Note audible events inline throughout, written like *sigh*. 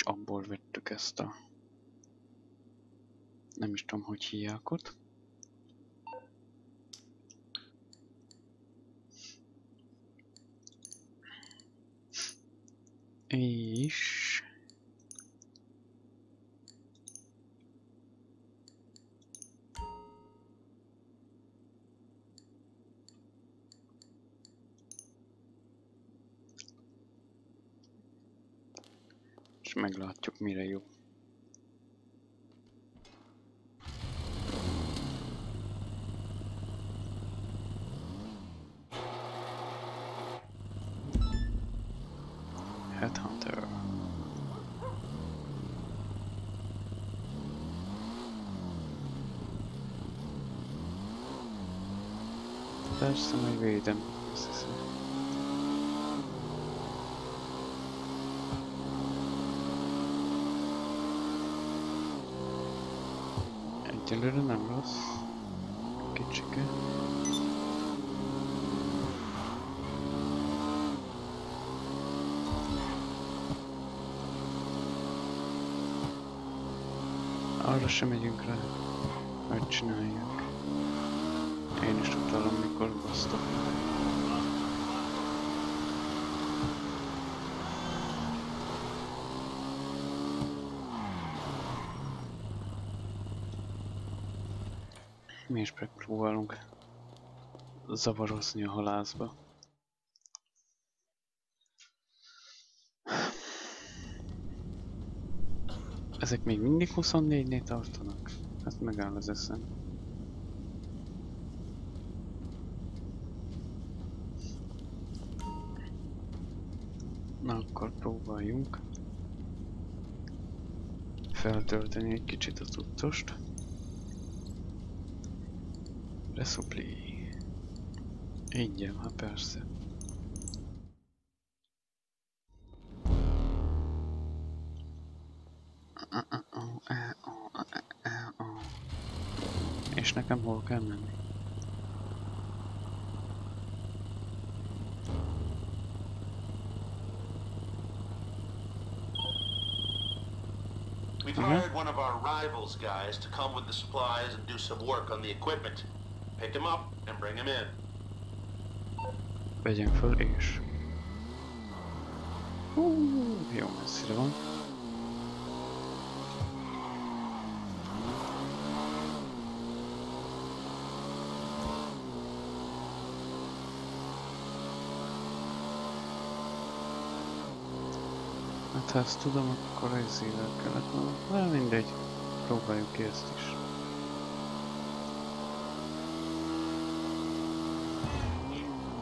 és abból vettük ezt a... Nem is tudom, hogy hívják. És... És meglátjuk mire jó. Headhunter. Persze, majd védem. Azt hiszem. Egyelőre nem rossz. Kicsike. Arra sem megyünk rá. Majd csináljuk. Én is utálom, mikor basztok. Mi is megpróbálunk zavarozni a halászba. Ezek még mindig 24-nél tartanak? Hát megáll az eszem. Na akkor próbáljunk feltölteni egy kicsit a tudtost. Reszupli. Ingyen, hát persze. És nekem hol kell menni? We've Mhm. hired one of our rivals guys to come with the supplies and do some work on the equipment. Pick him up and bring him in. Vegyem föl és... Hú, jó messzire van. Hát ha ezt tudom, akkor ezzel kellett volna. Na mindegy, próbáljuk ki ezt is.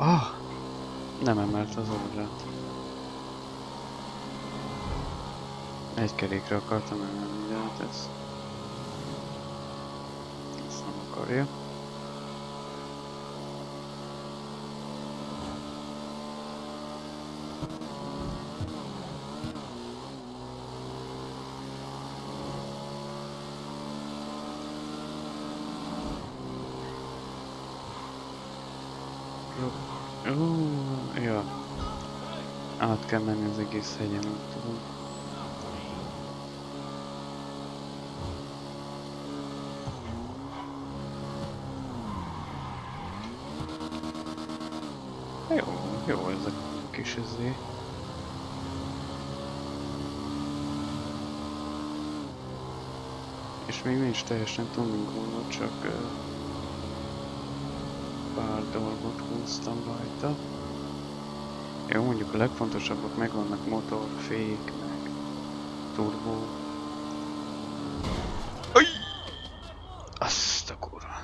Ah! Nem emelt az órát. Egy kerékre akartam emelni, de hát ez... Ezt nem akarja. Ó, ja. Át kell tudom. Jó, jó ez a kis izé. És még nincs teljesen tuningolva, csak uh, pár dolgot húztam rajta. Jó, mondjuk a legfontosabbak megvannak motor, fék, meg turbo. Aj! Azt a kurva.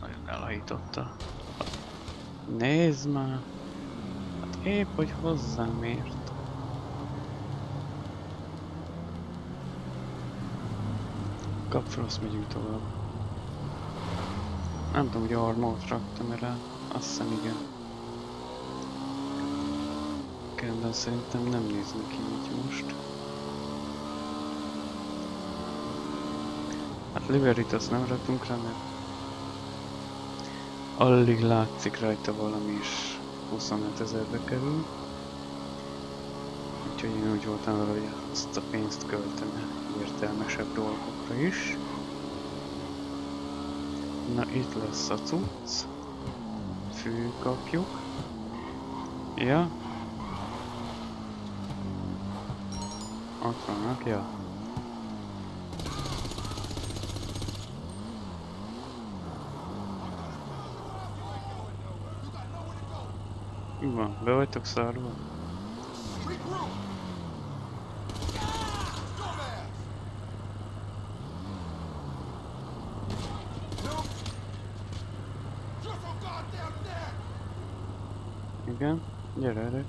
Nagyon elhajította. Nézd már! Hát épp, hogy hozzám ért. Kap azt megyünk tovább. Nem tudom, hogy armót raktam rá. Azt hiszem igen. Kendall szerintem nem néznek így most. Hát Liberit azt nem raktunk rá, mert alig látszik rajta valami is 25 ezerbe kerül. Úgyhogy én úgy voltam vele, hogy azt a pénzt költene értelmesebb dolgokra is. Na itt lesz a cucc. Fű kapjuk. Ja. Ott vannak, ja. Mi van? Be vagytok szárva? Igen? Gyere, gyere.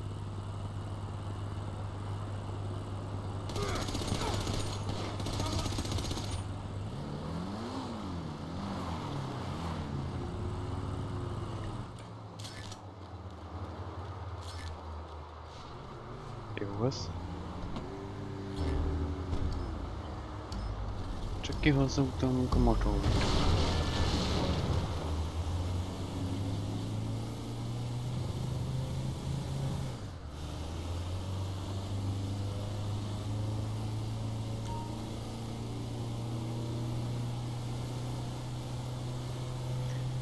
Jó az. Utánunk a motort.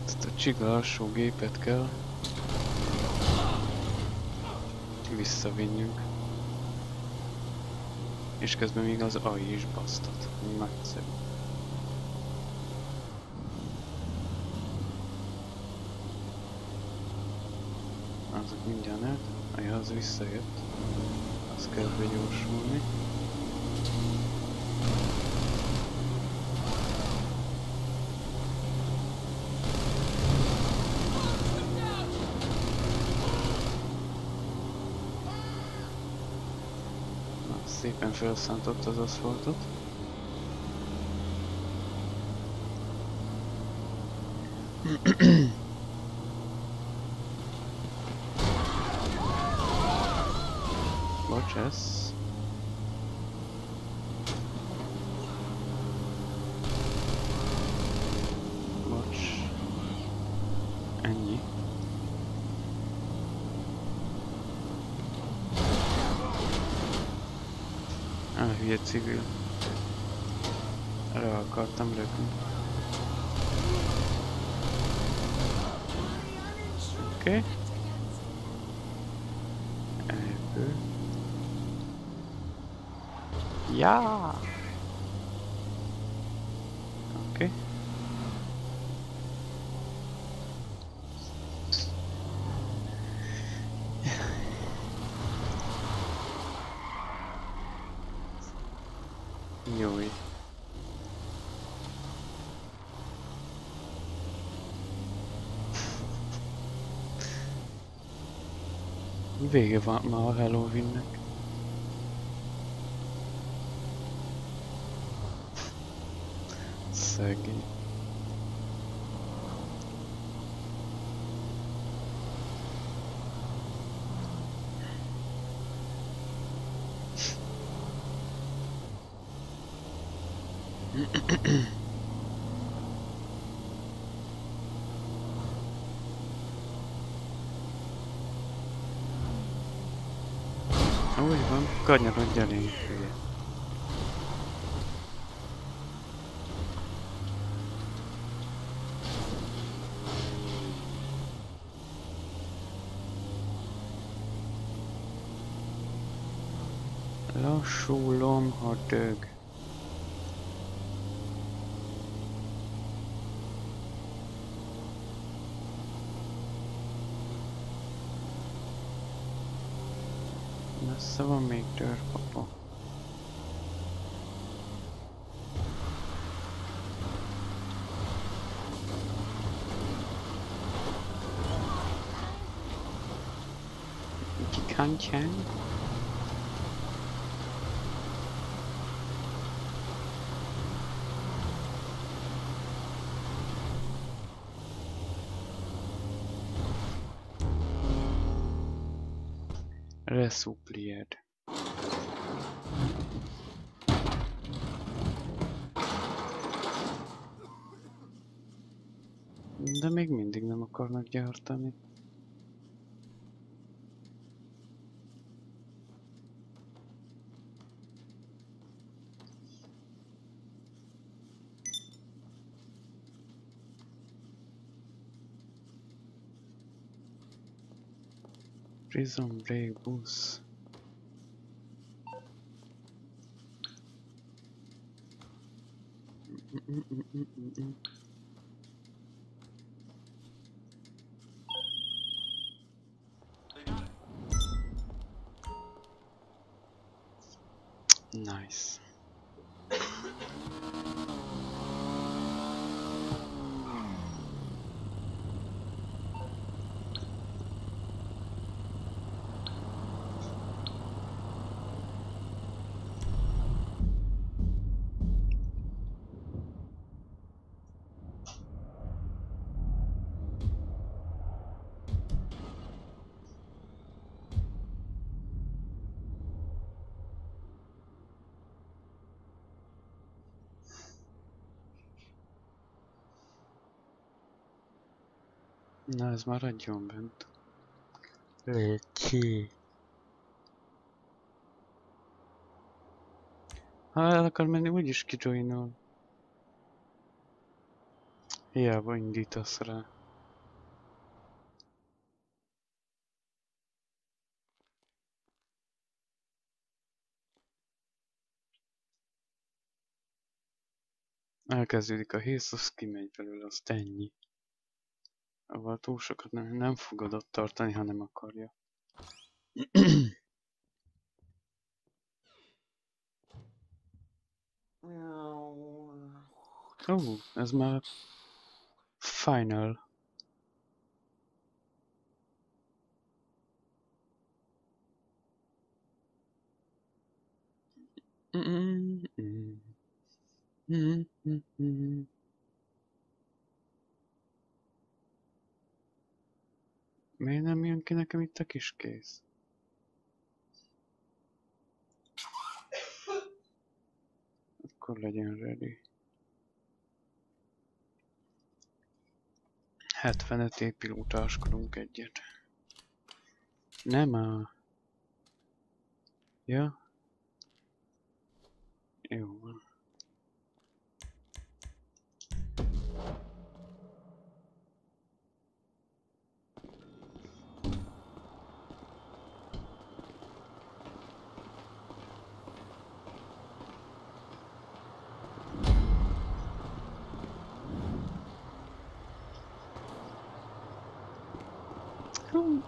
Ezt a csiga alsó gépet kell visszavinjünk. És közben még az AI is basztat. Nagyszerű. Azok mindjárt át. Aj, az visszajött. Az kell begyorsulni. Szépen felszántott az aszfaltot. Bocs, *clears throat* ez... Bocs. Ennyi. Á, hülye civil. Erre akartam rögni. Oké. Okay. Ebből. Ja! Oké. Okay. Jói. Vége van már a Halloweennek. Szegény. Úgy van, kanyarodj elénk, hülye. Lassú lomha dög. Messze van még törpapa. resupplied De még mindig nem akarnak gyártani. Prison Break busz. Mm, mm, mm, Na ez maradjon bent. Léci. Ha el akar menni, úgyis kijoinol. Hiába indítasz rá. Elkezdődik a hész, az kimegy belőle, azt ennyi. Avval túl sokat nem, nem fogod ott tartani, ha nem akarja. Ó, oh, ez már final. Mm, mm, Miért nem jön ki nekem itt a kis kéz? Akkor legyen ready. 75 épül utáskodunk egyet. Nem a... Ja? Jó van.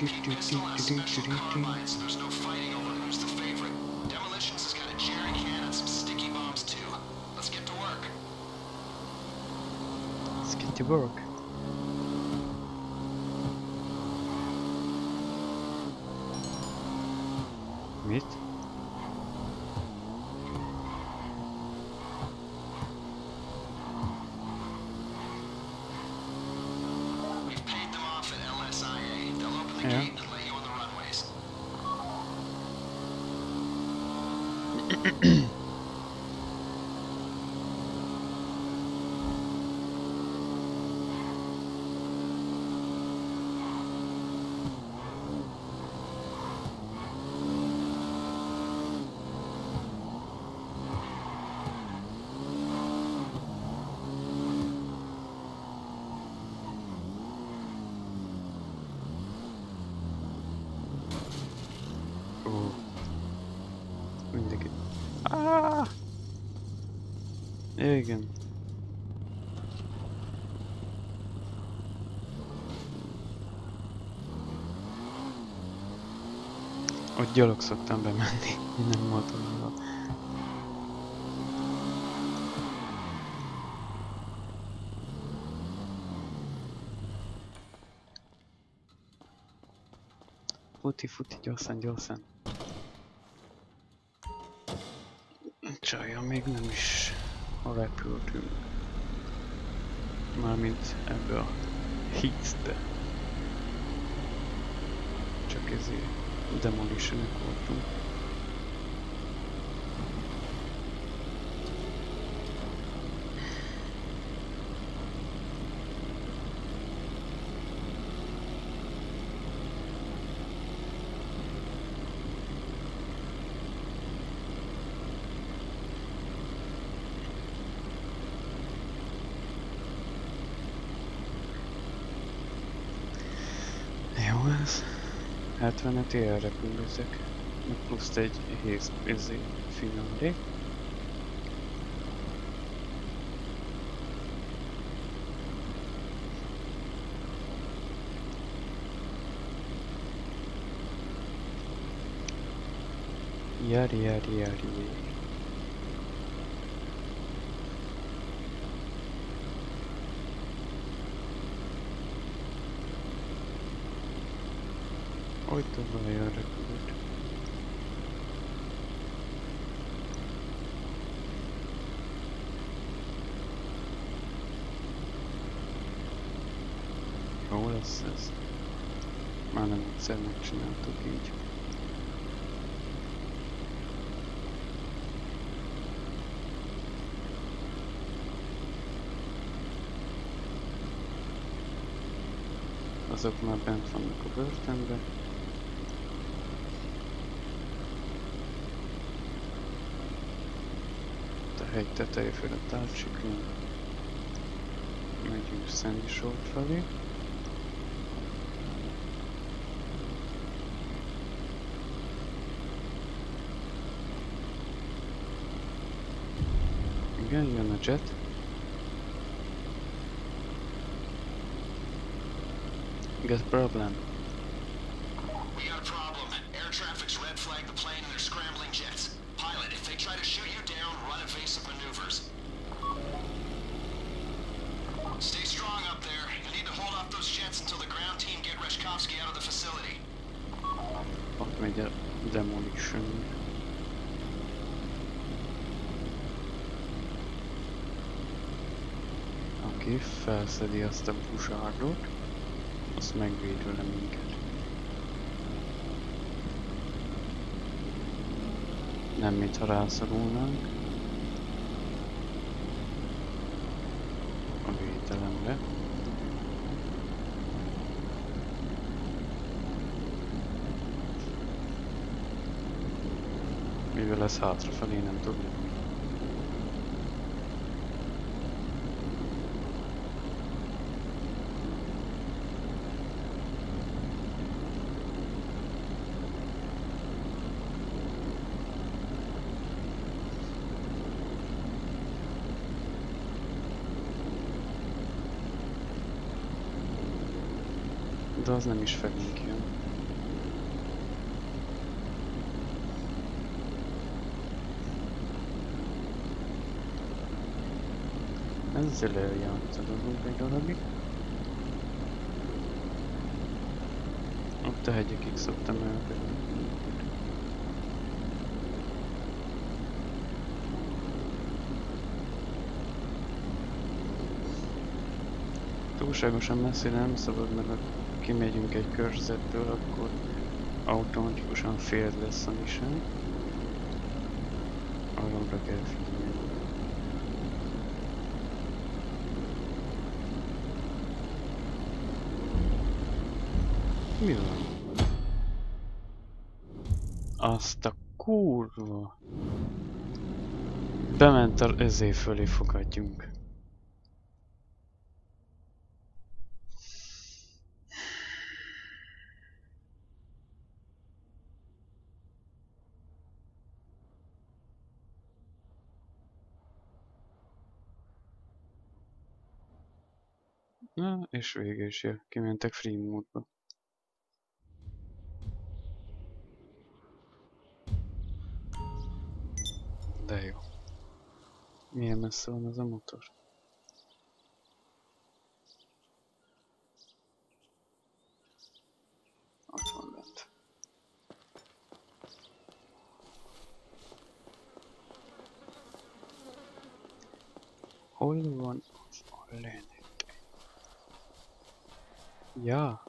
there's no fighting over who's the favorite. Demolitions has got a jerry can and some sticky bombs too. Let's get to work. Let's get to work. Ah! Igen. Ott gyalog szoktam bemenni, nem motorral. Futi, futi, gyorsan, gyorsan. Még nem is repültünk. Mármint ebbe a hitbe. Csak ezért demolition voltunk. Jó ez. 75 éjjel repülőzök. Meg plusz egy hész, ezé, finálé. Yari yari yari. Hogy tovább a repülőt? Jó lesz ez. Már nem egyszer megcsináltuk így. Azok már bent vannak a börtönbe. A hegy teteje fölött átsiklunk. Megyünk Sandy Shore felé. Igen, jön a jet. Got problem. A demolition. Aki felszedi azt a busárdot, azt megvéd vele minket. Nem mintha rászorulnánk. A védelemre. Ez hátrafelé nem tud menni. De az nem is felénk jön. Ezzel eljátszadozunk egy darabig. Ott a hegyekig szoktam elvenni. Túlságosan messzire nem szabad, mert ha kimegyünk egy körzettől, akkor automatikusan fél lesz a mission. Arra kell figyelni. Mi van? Azt a kurva. Bement a ezé fölé fogadjunk. Na, és vége is jön. Kimentek free módba. De jó. Milyen messze van ez a motor? Ott van bent. Hol van az a lényeg? Ja.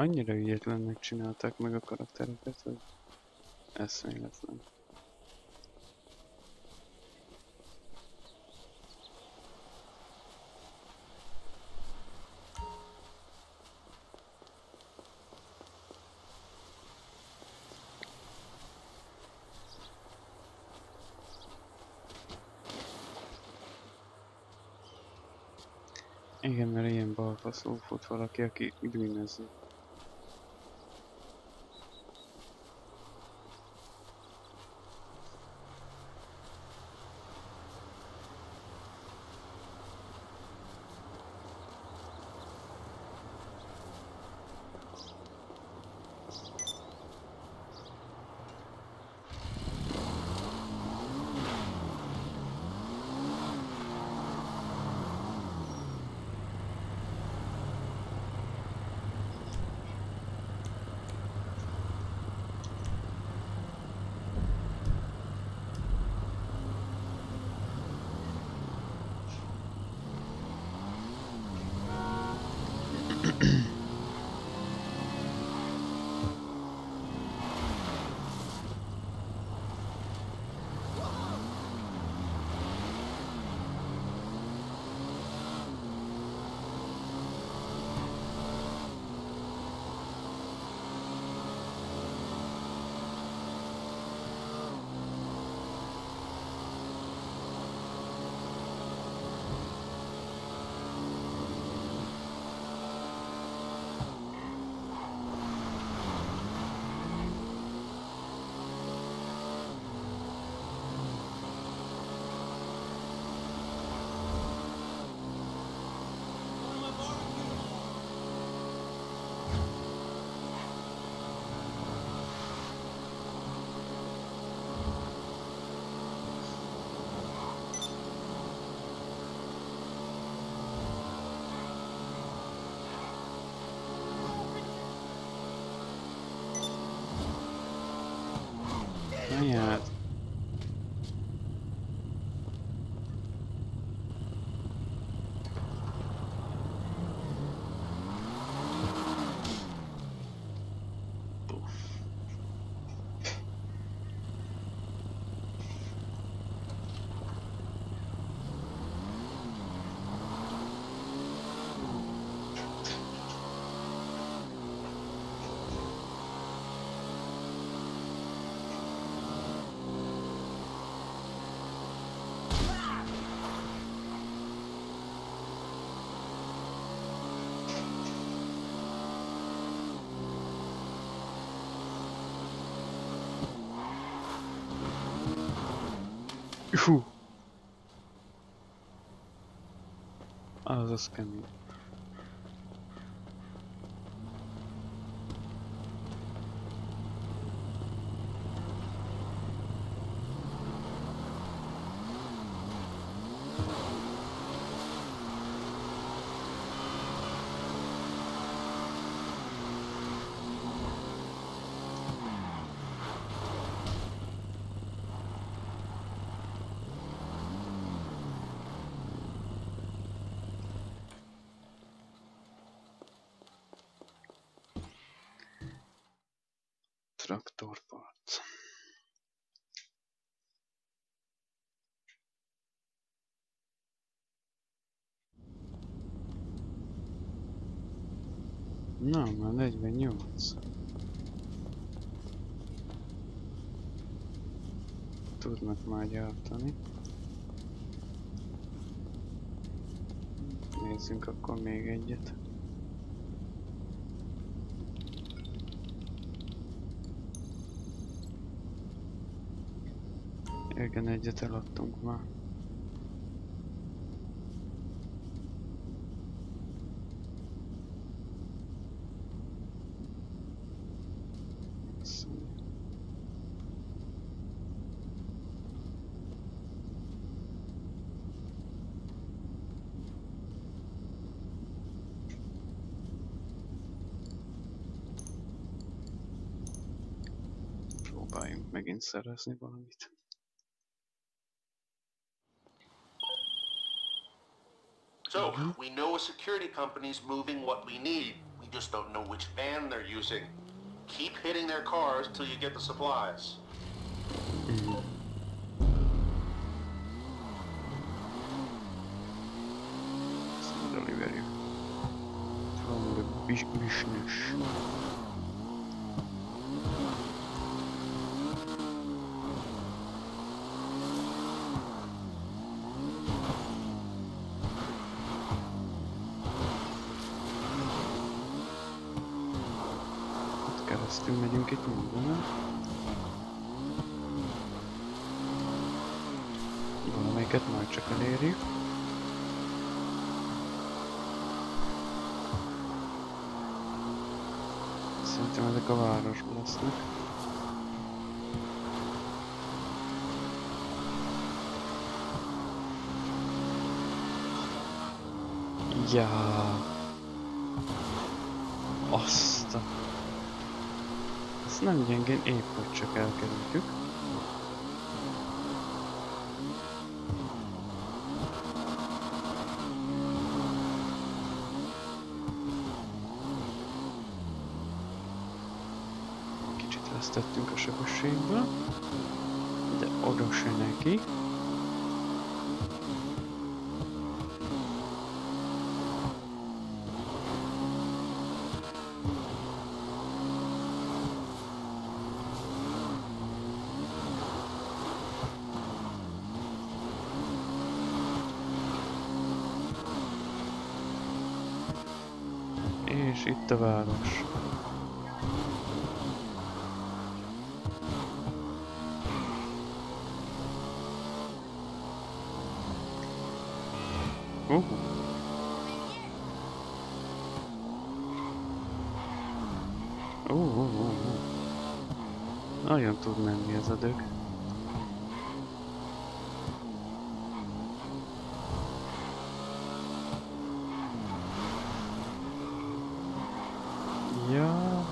Annyira ügyetlennek csinálták meg a karaktereket, hogy eszméletlen. Igen, mert ilyen balfaszul fut valaki, aki bűnözni. Az az Na, már 48. Tudnak már gyártani. Nézzünk akkor még egyet. Igen, egyet eladtunk már. Szerezni valamit. So, mhm. we know a security company's moving what we need. We just don't know which van they're using. Keep hitting their cars till you get the supplies. Mhm. Ezt delivery. From the bus- business. Ja. Azt. Ezt nem gyengén, épp hogy csak elkerültük. Kicsit vesztettünk a sebességből, de oda se neki. És itt a város. Uh. Uh, uh, uh, uh. Nagyon tud menni ez a dög. Ja.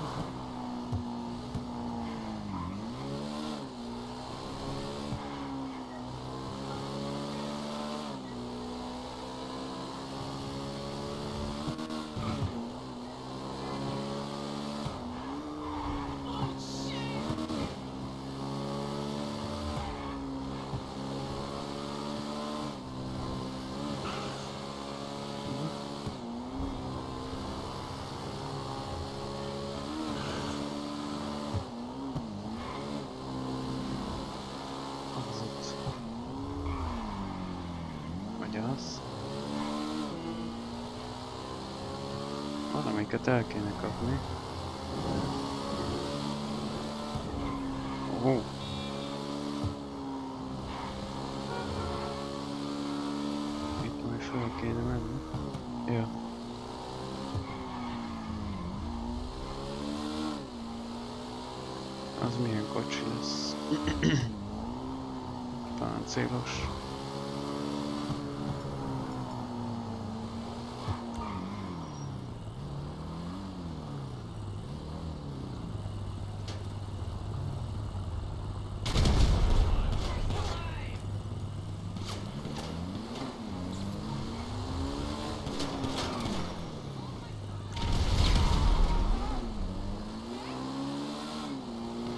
Az ott. Vagy az. El kéne kapni. Ó. Itt majd fel kéne menni. Ja. Az milyen kocsi lesz? *clears throat* Páncélos.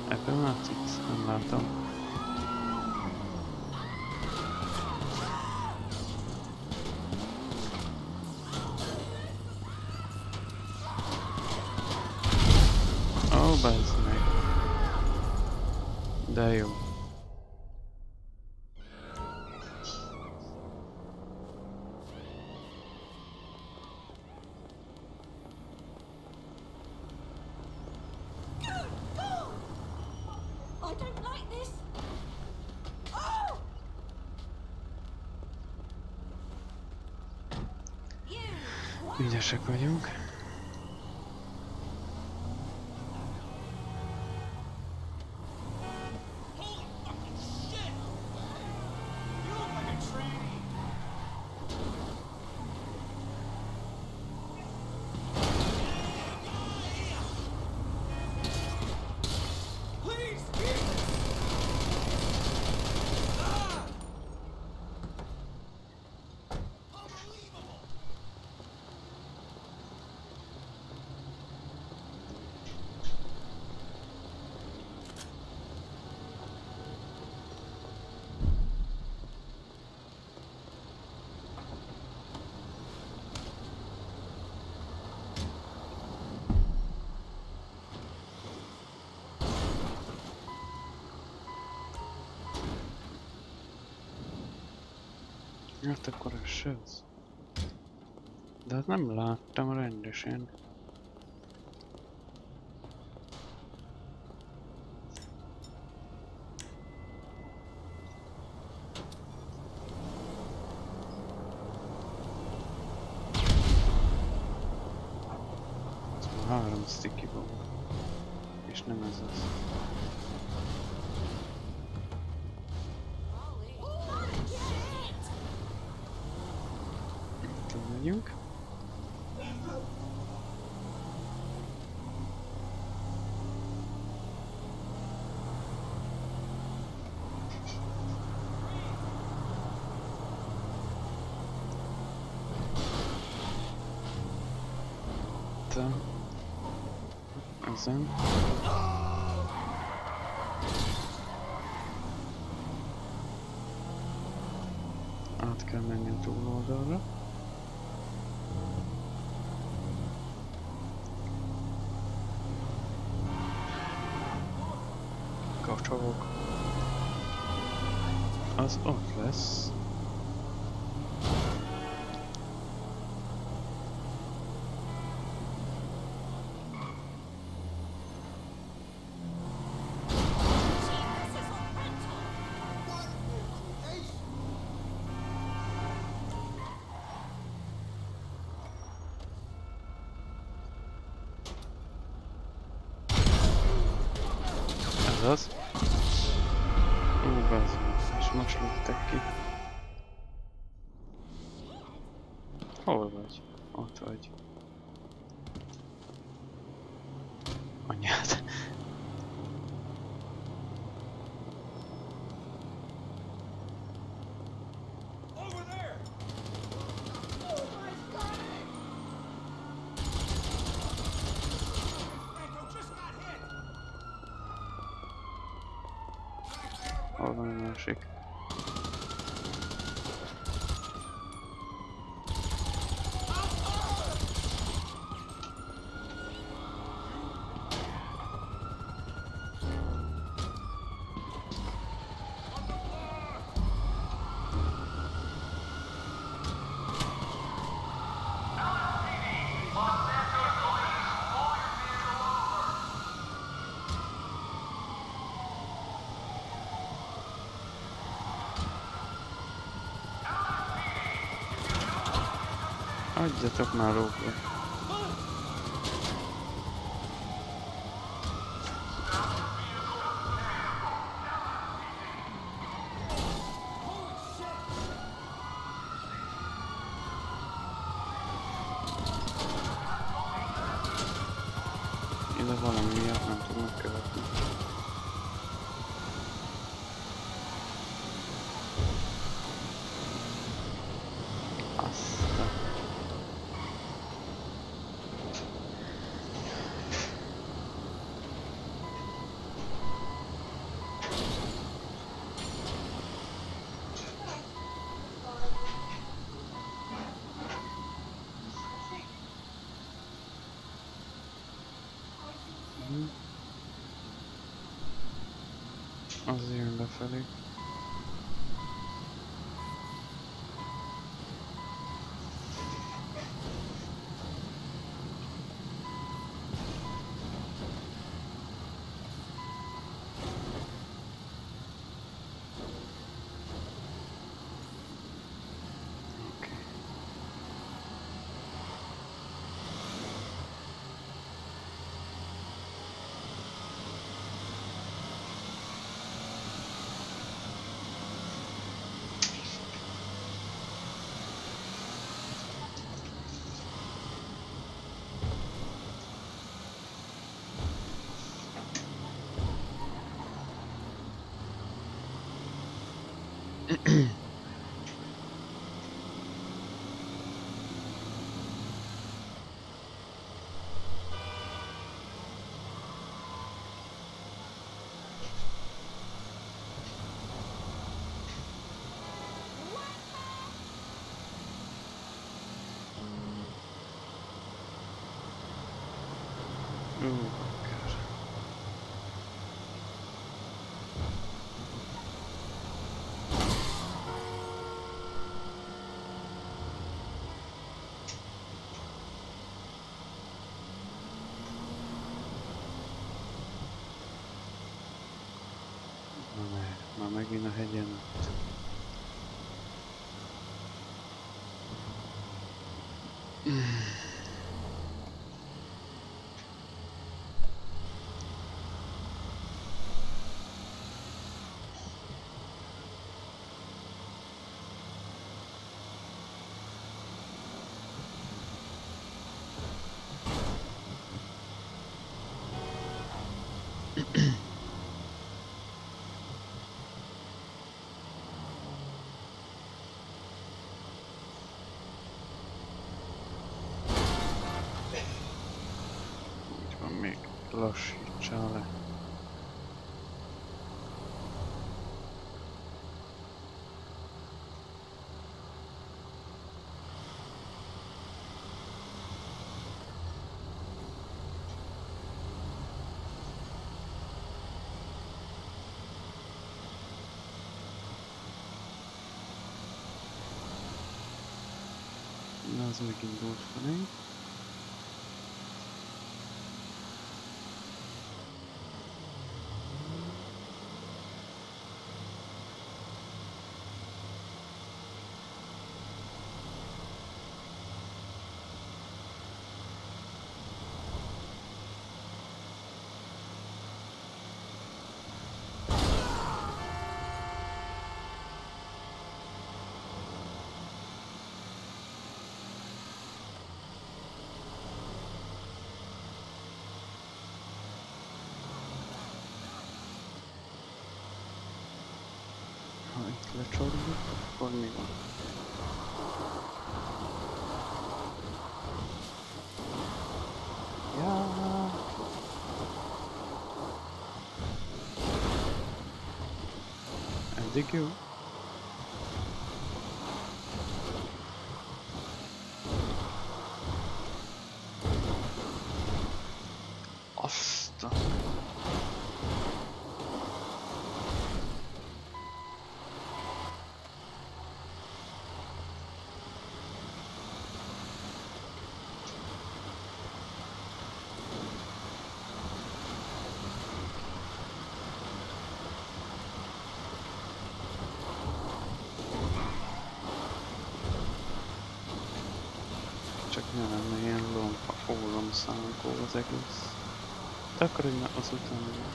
Ebben látszik? Ügyesek vagyunk. Az. De hát nem láttam rendesen. Ez már három sticky bomb. És nem ez az. Itt megyünk. Te. Ezen. Át kell menni a túloldalra. Kacsavok. Az ott lesz. Ez az. Ú, bazd meg, és most lőttek ki. одеток на руку. Az jön befelé. Oké. Ú, bakker. Na ne, már megint Kloszyczale. Nazmı Gündüz. Na, az megindult felé. Ha itt Csak ne lenne ilyen lompa, ólom szánkó az egész. De akkor hogy már azután jön.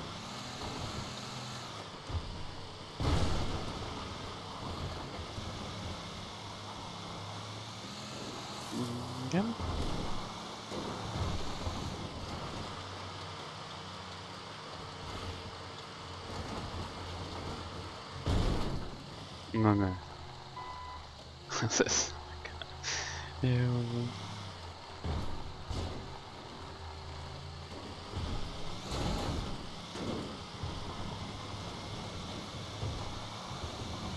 Mm, Igen. Na ne. Ez ez. Jó van.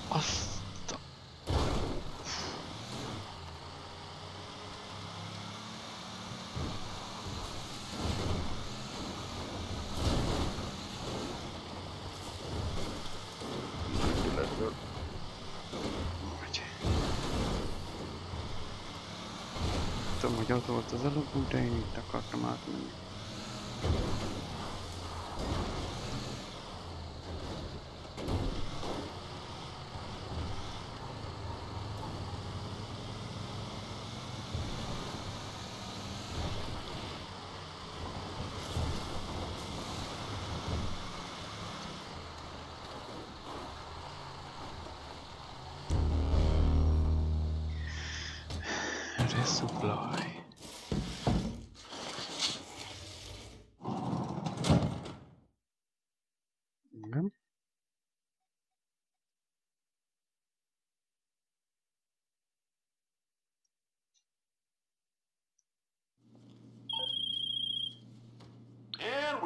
Azt a... Hogy... Tudom, hogy ott volt az alapú, de én itt akartam átmenni.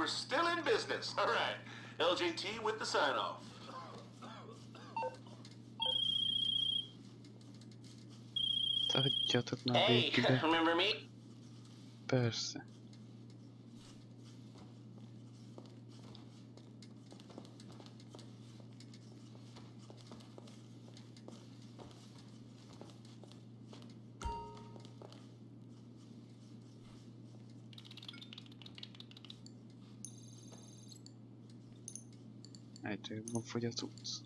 We're still in business. *laughs* All right. LJT with the sign off. Adjatok már Hey, végigbe. remember me? Persze. Egyre jobban fogy a cucc.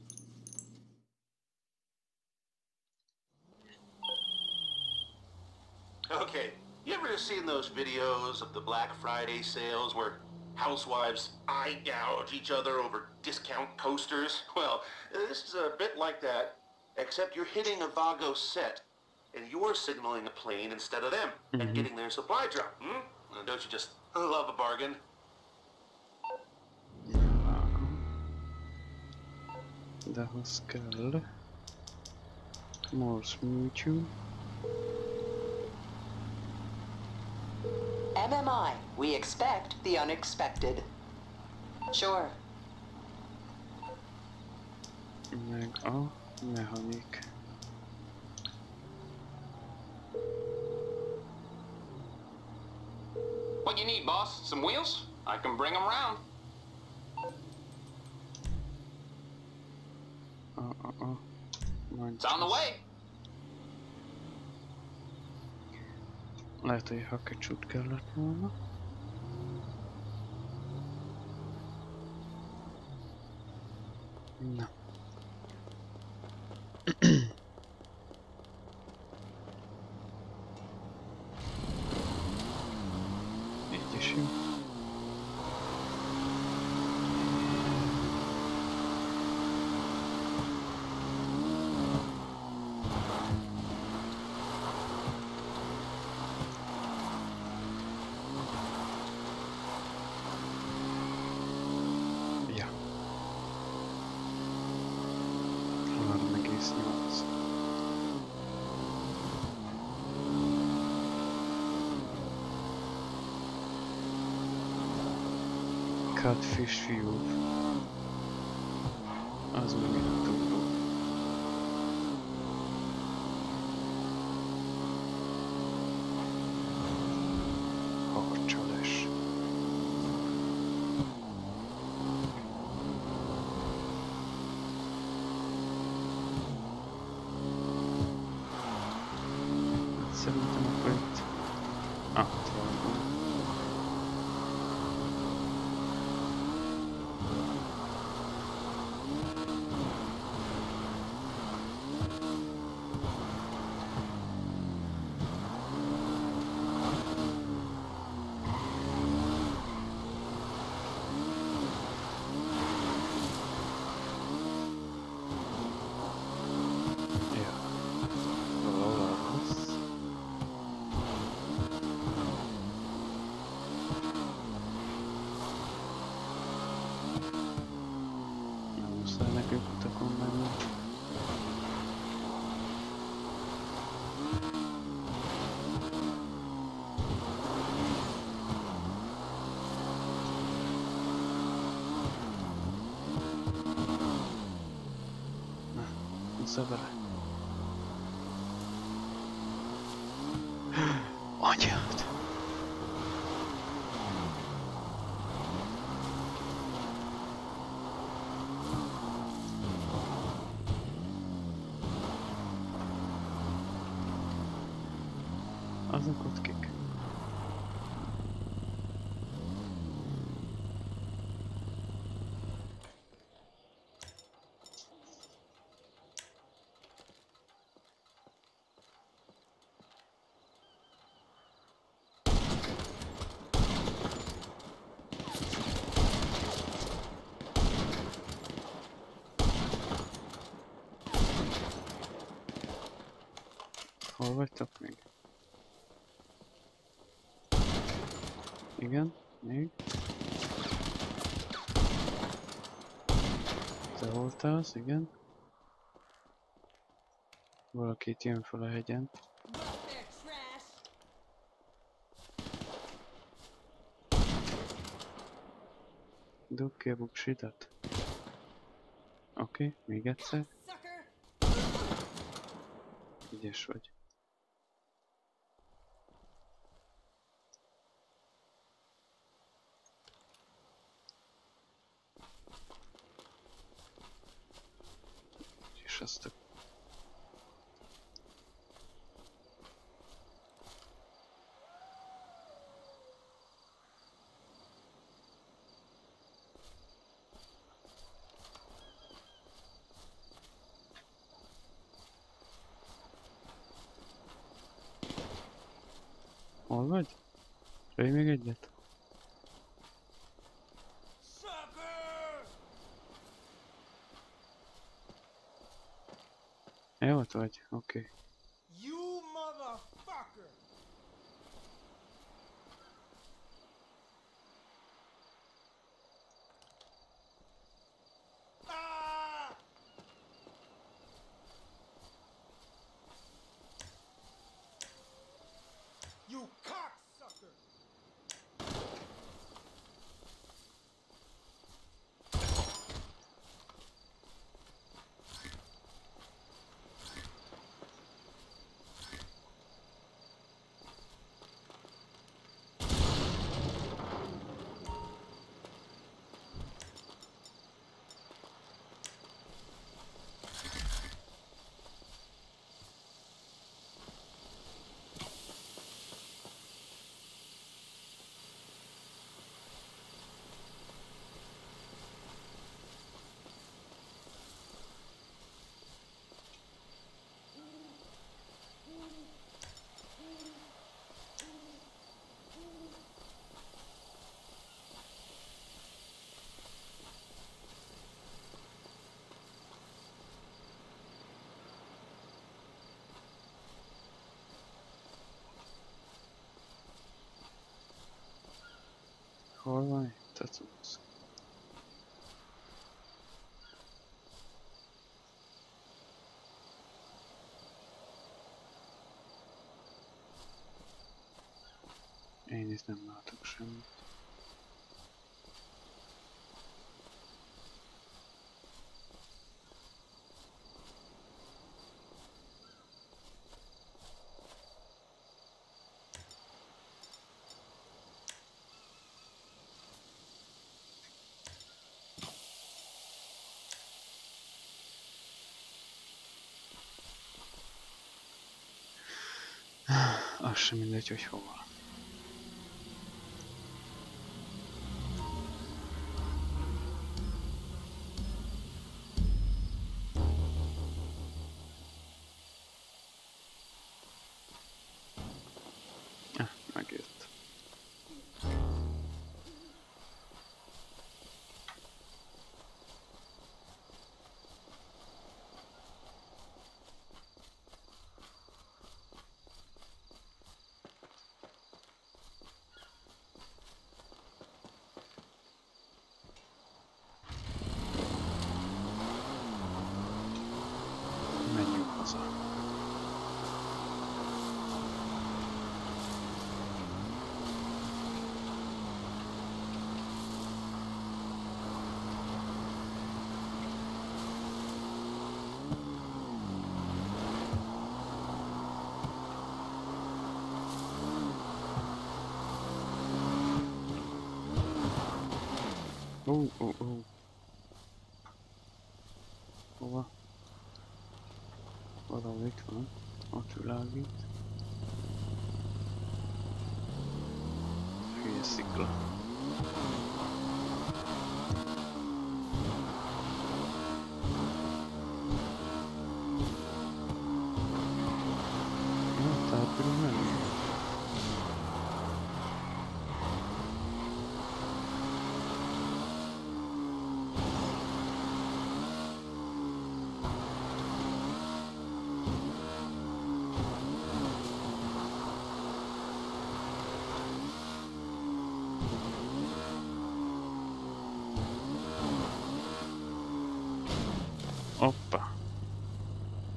Okay, you ever seen those videos of the Black Friday sales where housewives eye gouge each other over discount coasters? Well, this is a bit like that, except you're hitting a Vago set, and you're signaling a plane instead of them, and getting their supply drop. Hmm? Don't you just love a bargain? De ahhoz kell... Morse műtyű. MMI, we expect the unexpected. Sure. Meg a mechanik. What you need, boss? Some wheels? I can bring them round. A, a, a. It's on the way. Lehet, hogy hakecsút kellett volna. Na. Catfish fuel. Az megint a turbo. Hakcsalás. Szerintem akkor itt... Ah, ott van. Ja. Olasz. Nem muszáj nekünk utakon menni. Na, vissza vele. Anyád! Azok ott kik? Hol vagytok még? Igen, még. Te voltálsz, igen. Valaki itt jön fel a hegyen. Dugd ki a buksidat. Oké, okay, még egyszer. Ügyes vagy. És azt a... Okay. Hol van itt a cucc? Én itt nem látok semmit. Az sem mindegy, hogy hol. Ah, Ó, ó, ó. Hova? Valahol itt van. Ott világít. Hülye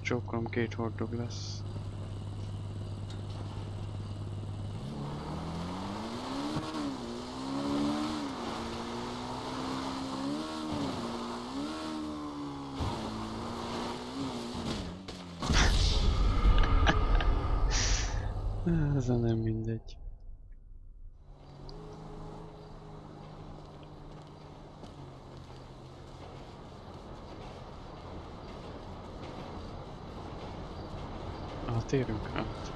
Csókolom két hordog lesz. *laughs* Ez nem mindegy. Ministerium gelangt.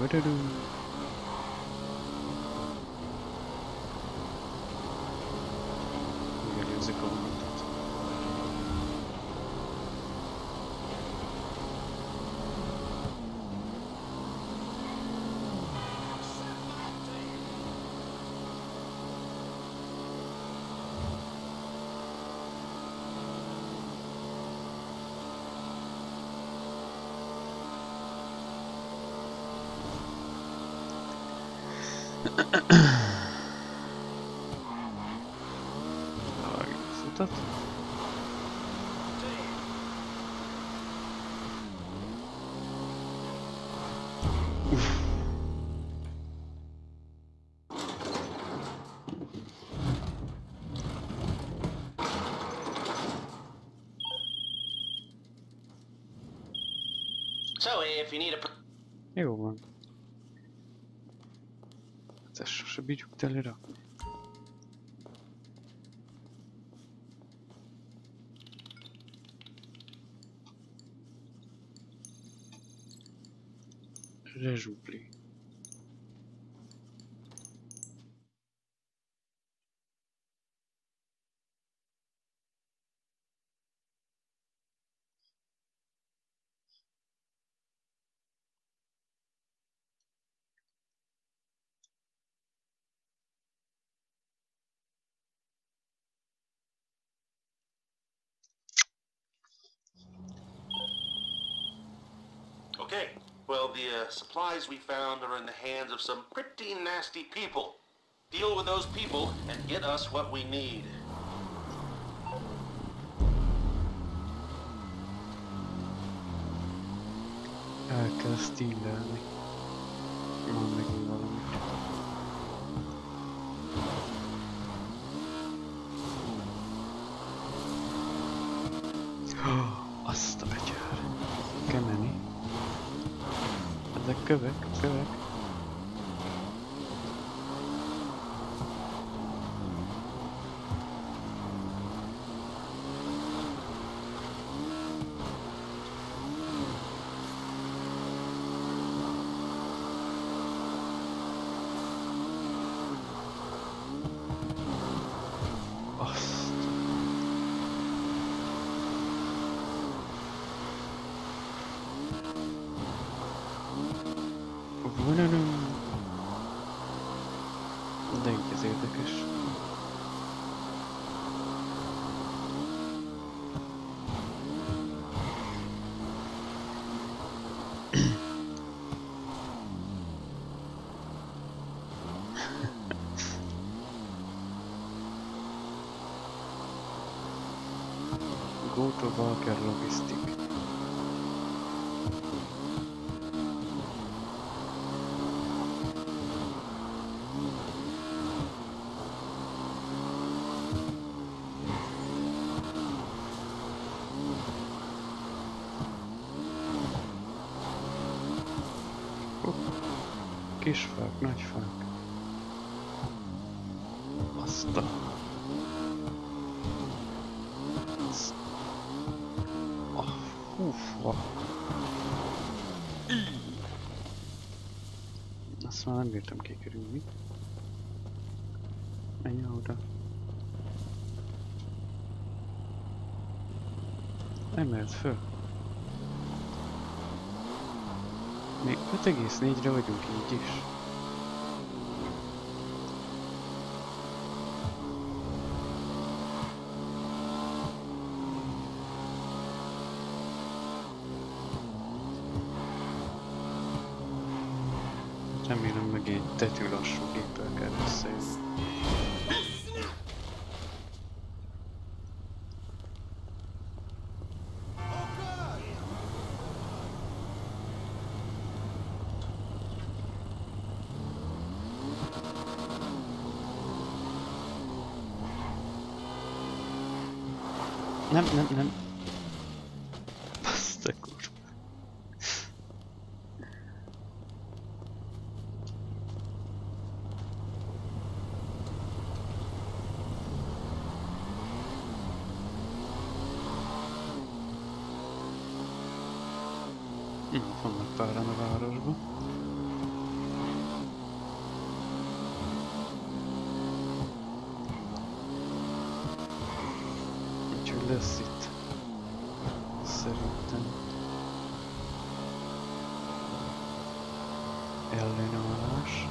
Ba-da-dum. So, eh, if you need a... Jó van. Ezt. Okay, well, the uh, supplies we found are in the hands of some pretty nasty people. Deal with those people and get us what we need. Stillelni. Van megint Ezek Esto va a lo. Azt már nem bírtam kikerülni. Menj oda. Emelt föl. Még 5,4-re vagyunk így is. Remélem meg egy tetű lassú géppel kell összejönni. Nem, nem, nem. Azt a kurva. Hm, vannak páran a városban. lesz itt. Szerintem. Ellenállás.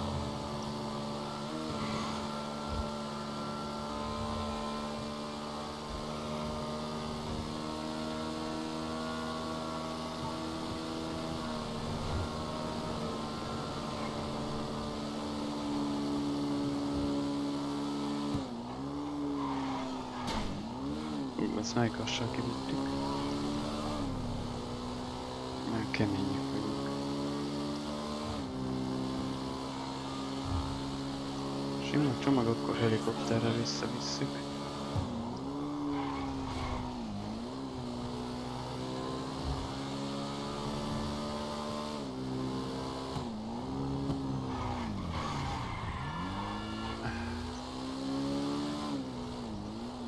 Májkassal kivittük. Mert kemények vagyunk. Sima csomag, akkor helikopterrel visszavisszük.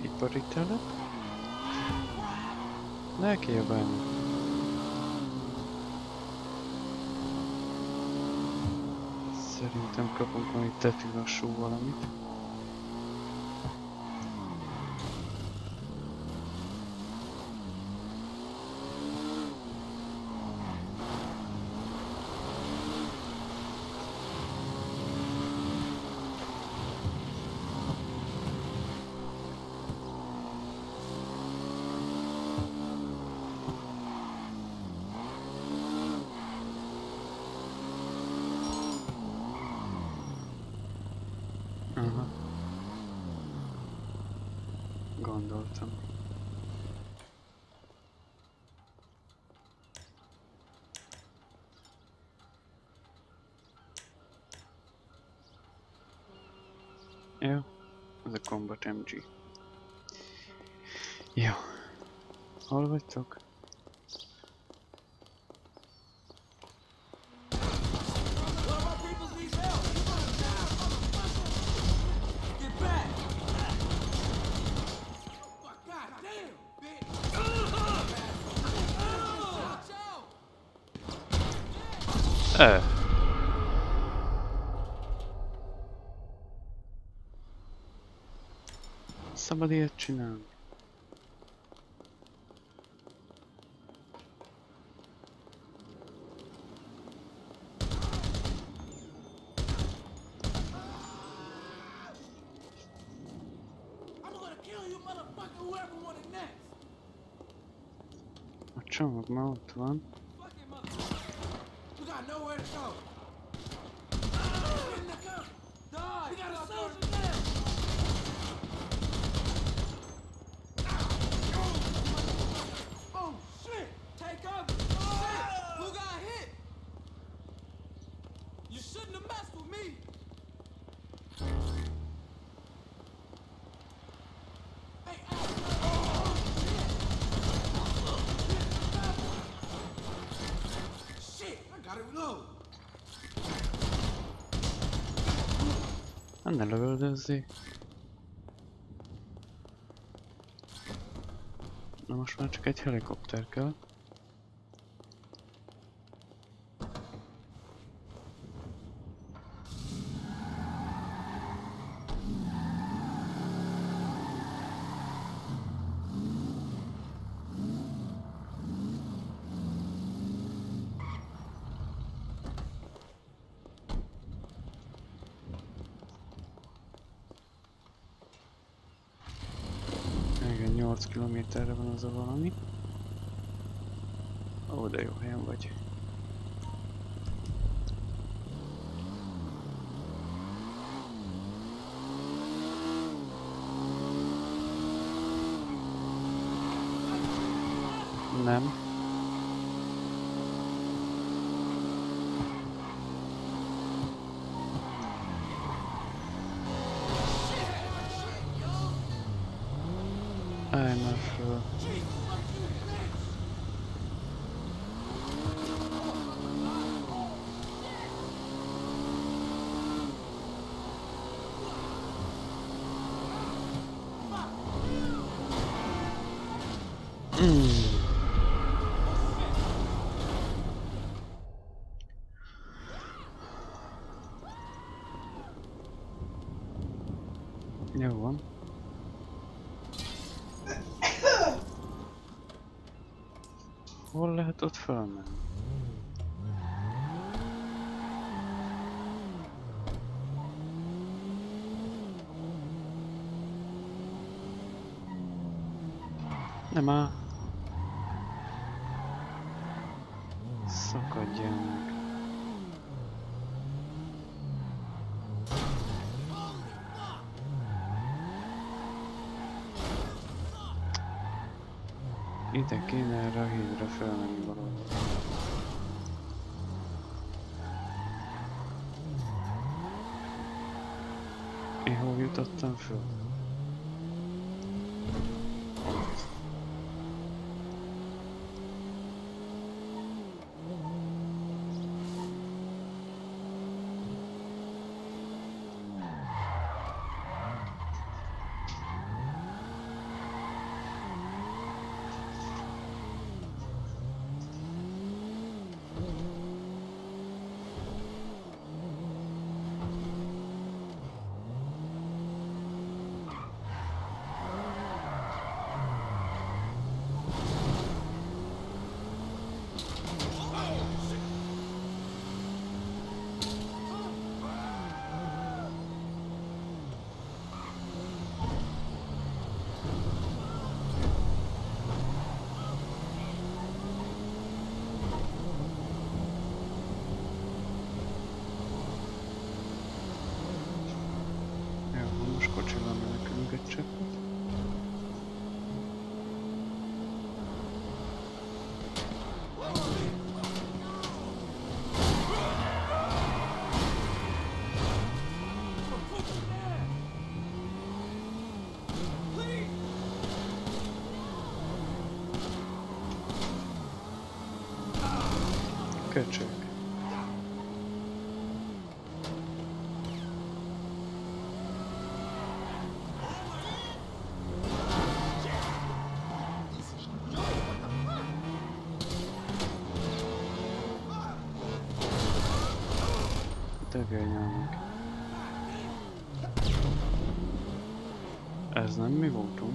Ipari telep? Ne kiabálni. Szerintem kapunk valami tetűlassú valamit. Aha. Gondoltam. Jó, ez a Combat MG. Jó. Hol vagytok? Szabad ilyet csinálni. I'm gonna kill you, motherfucker, whoever wanted next. A csomag már ott van. Hát ne lövöldözzé. Na most már csak egy helikopter kell. Igen, 8 kilométerre van az a valami. Ó, de jó helyen vagy. Nem. Állj már föl. Mm. Jó van. Lehet ott fölmenni? Nem áll. Szakadjál meg. Ide kéne a hídra felmenni valahol. Én hol jutottam föl? Ez nem mi voltunk.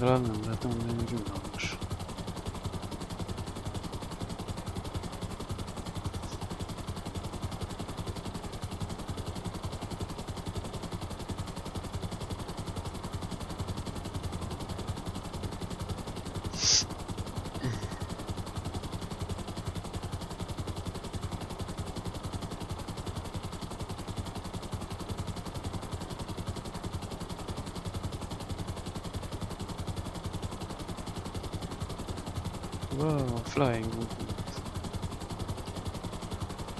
Legalább nem lehet mondani, hogy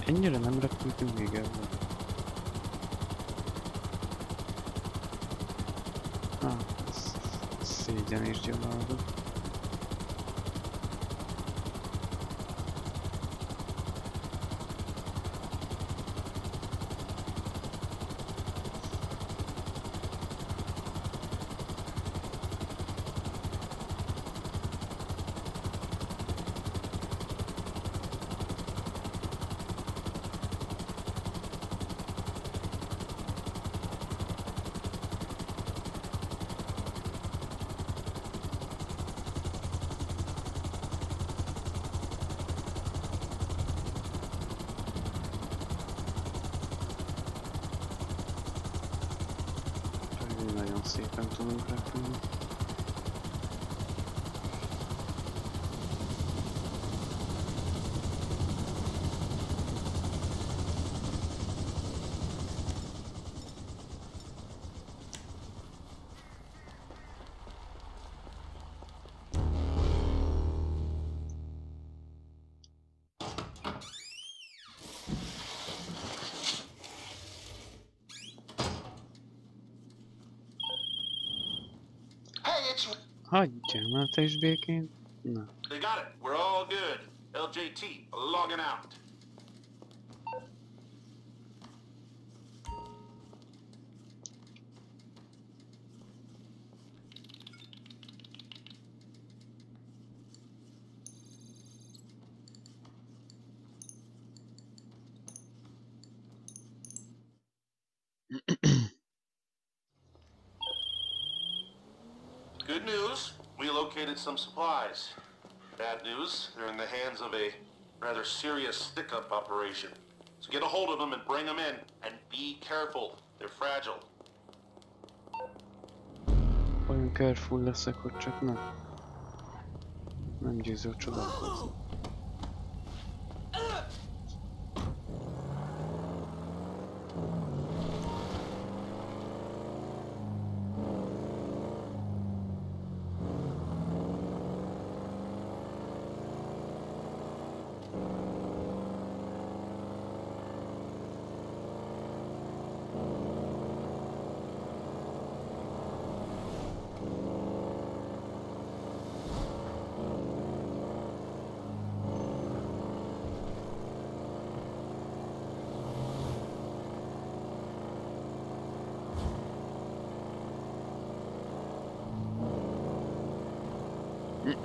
Ennyire nem repültünk még ebben. Ah, ez szégyen és gyalázat. Oh, you turn left, takes back in. No. They got it. We're all good. LJT, logging out. Some supplies. Bad news, they're in the hands of a rather serious stick-up operation. So get a hold of them and bring them in. And be careful, they're fragile. olyan careful leszek, hogy csak nem. Nem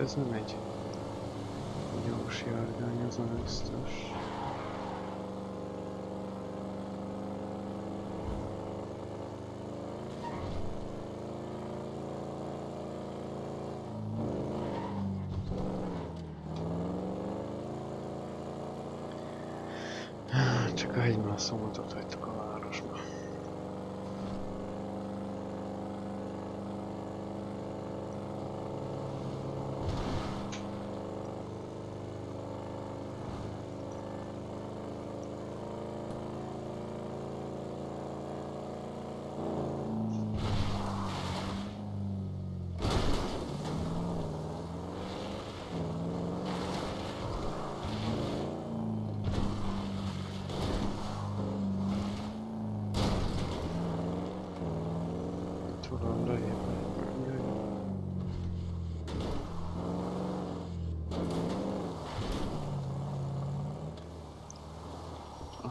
Hát ez nem egy gyors járgány, az a biztos. Csak a hegymászómatot hagytuk a városba. Itt valahol lejjebb lehet menni.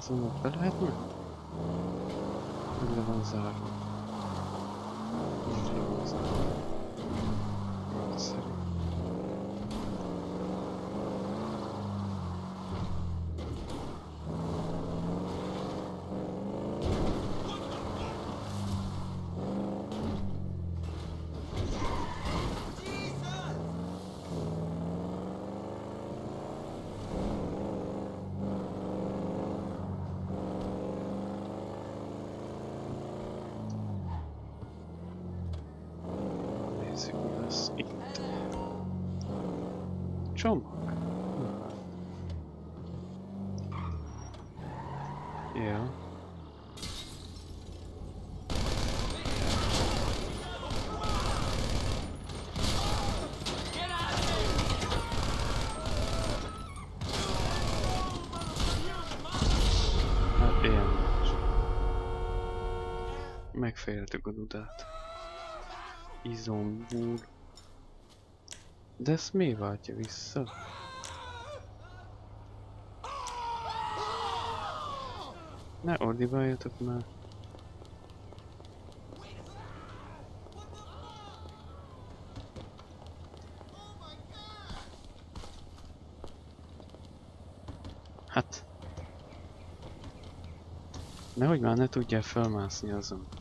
Azon ott be lehet menni? csomag? Hm. Ja. Hát ilyen nincs. Megféltük a dudát. Izomburg. De ezt mi váltja vissza? Ne ordibáljatok már. Hát... Nehogy már ne tudjál felmászni azon.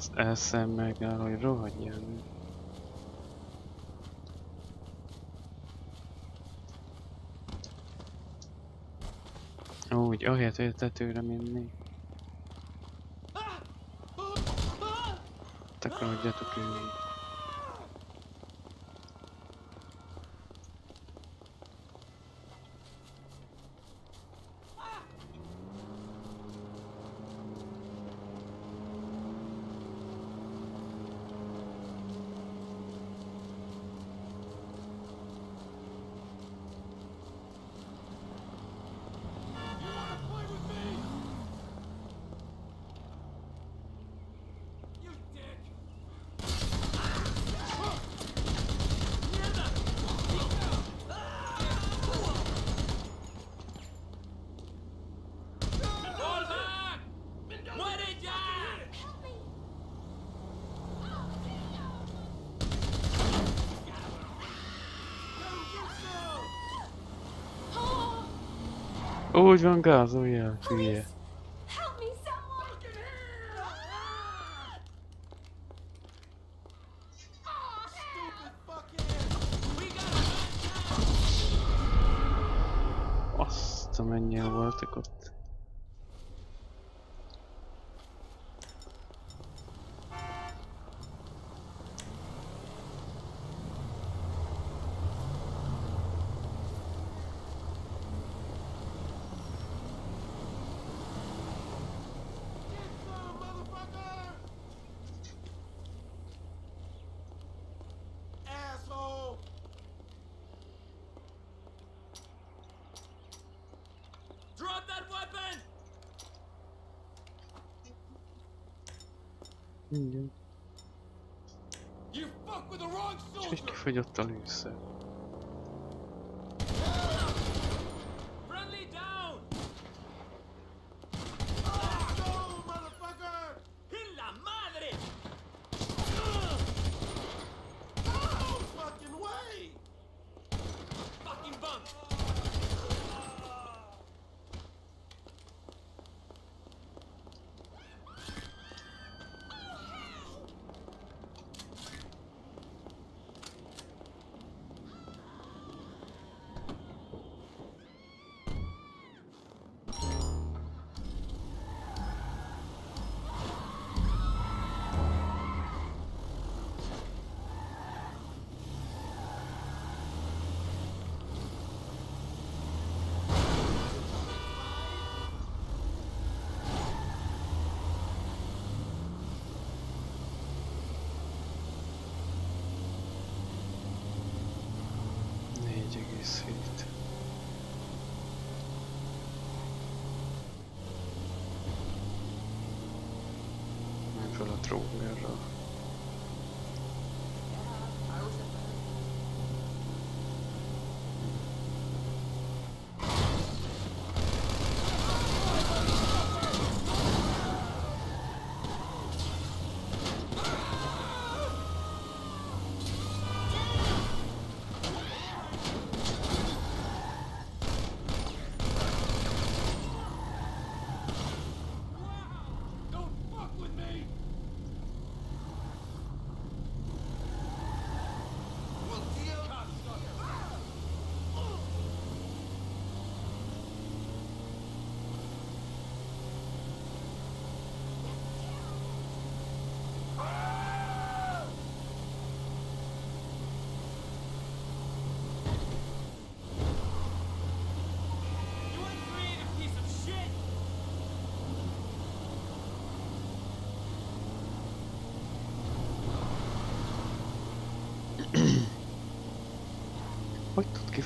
Az eszem megáll, hogy rohadjál. Úgy, ahelyett, hogy a tetőre menni. Takarodjatok ülni. Úgy van, gázoljál, hülye. Help me, someone! Stupid fuckhead! We got a Azt a mennyien voltak ott. Mindjárt. You fuck with the wrong És soldier! kifogyott a lőszer.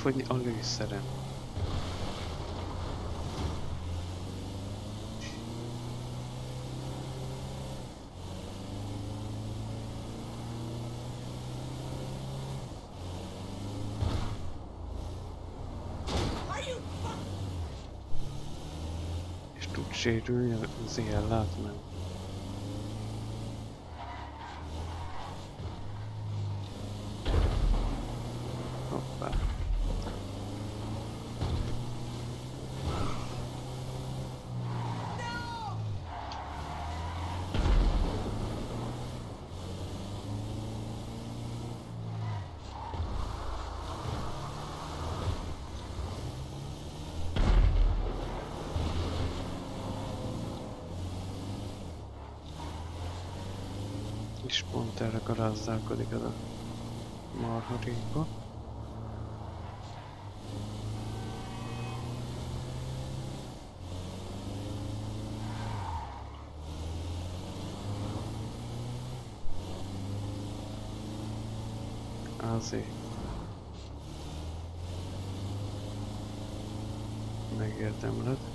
Elfogyni a lőszerem. Are you fuck? És tud sérülni az ilyen erre garázdálkodik ez a marharékba. Azért. Megérdemled.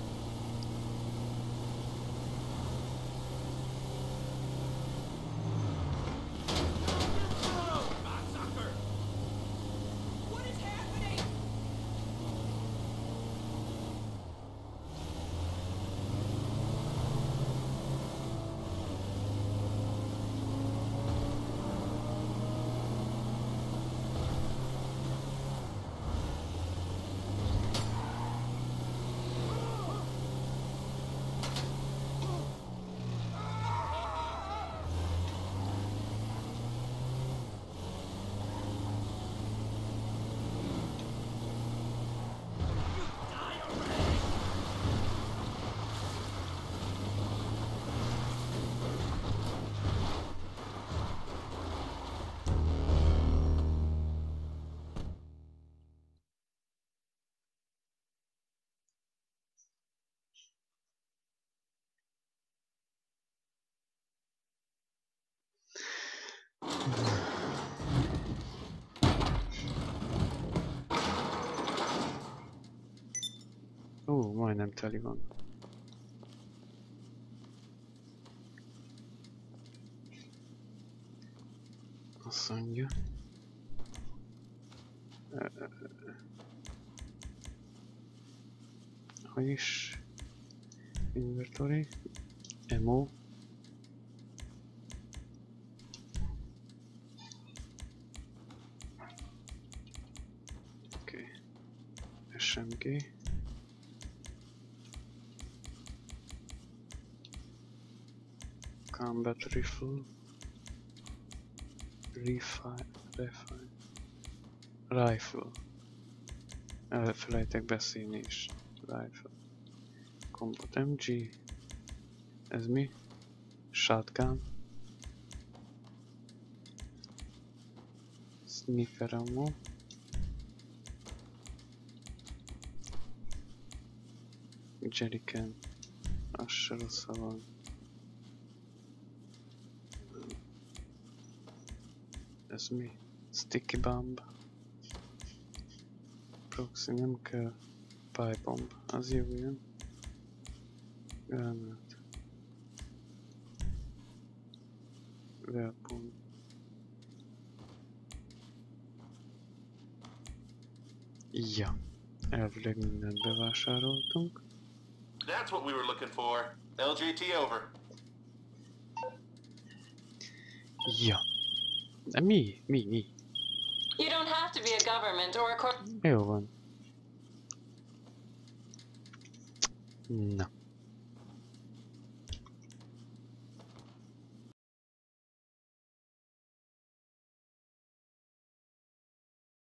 Ó, majdnem teli van. Azt mondja. Hogy is? Inventory. Emo. Oké. SMG. Combat rifle. Refine. Refine. Rifle. Elfelejtek beszélni is. Rifle. Combat MG. Ez mi? Shotgun. Sniper ammo. Jerrycan. Az se rossz, van. Ez mi? Sticky bomb. Proxy nem kell. Pipe bomb. Az jó ilyen. Granát. Weapon. Ja. Elvileg mindent bevásároltunk. That's what we were looking for. LGT over. Ja. De mi? Mi? Mi? You don't have to be a government or a corp. Jó van. Na.